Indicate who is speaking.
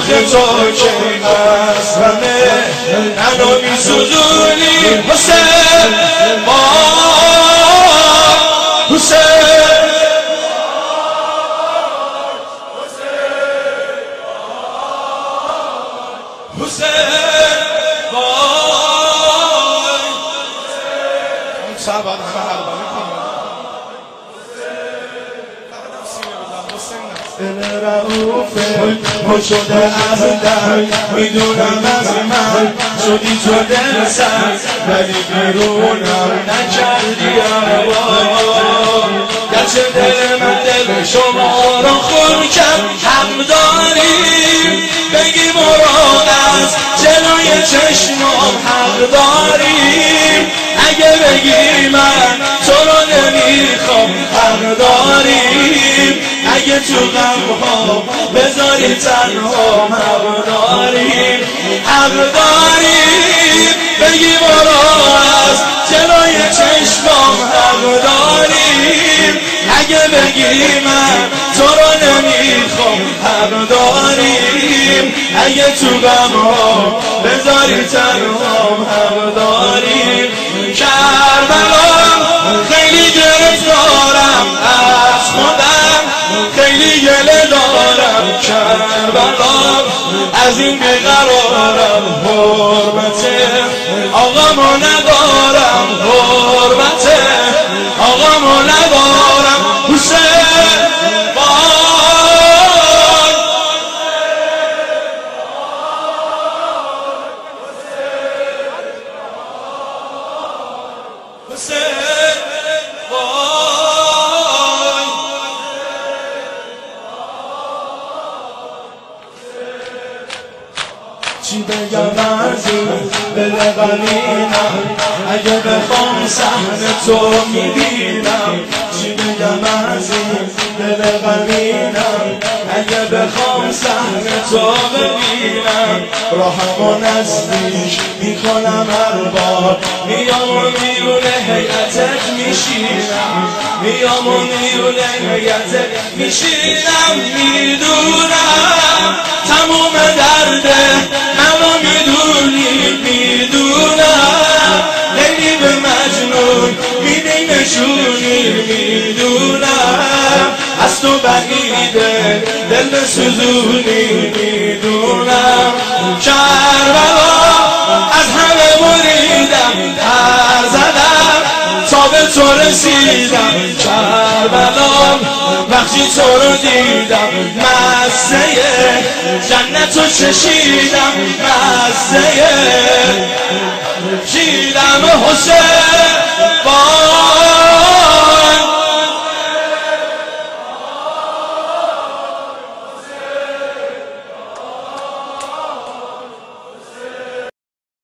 Speaker 1: آخه تا کی از همه منو میسوزونی. حسین حسین. حسین وای سر باید همه رعوفه ما شده از در می‌دونم از من شدی تو دل سر ولی بیرونم نکردی گرچه دل من دل شما را خون کرد هم داری بگی مراد از جلوی چشمام حق داریم اگه بگی من تو رو نمی‌خوام حق داریم اگه تو غم ها بذاری تنها حق داریم حق داریم بگی مراد از جلوی چشمام حق داریم اگه بگی من تو رو نمی‌خوام حق داریم اگه تو غم ها بذاری تنها حق آقامو ندارم حرمت آقامو ندارم حسین وای حسین این دل غمینم اگه بخوام سحن تو می‌بینم. چی بگم از این دل غمینم اگه بخوام سحن تو ببینم. راهم و نزدیک می‌کنم هر بار. میام و میونه حیعتت میشینم. میام و میونه حیعتت میشینم. می‌دونم تموم درده. جونی می‌دونم. از تو بعیده دل سزونی می‌دونم. کربلا از همه بریدم پر زدم تا به تو رسیدم. کربلا وقتی تو رو دیدم مزه جنت رو چشیدم مزه. چیدم حسین.